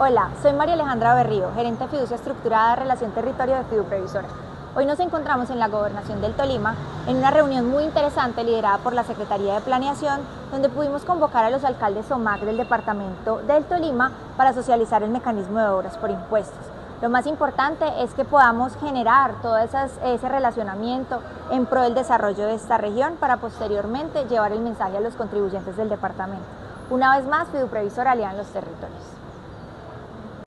Hola, soy María Alejandra Berrío, gerente de fiducia estructurada de Relación Territorio de Fidu Previsora. Hoy nos encontramos en la Gobernación del Tolima en una reunión muy interesante liderada por la Secretaría de Planeación, donde pudimos convocar a los alcaldes SOMAC del departamento del Tolima para socializar el mecanismo de obras por impuestos. Lo más importante es que podamos generar todo ese relacionamiento en pro del desarrollo de esta región para posteriormente llevar el mensaje a los contribuyentes del departamento. Una vez más, Fidu Previsora alian los territorios.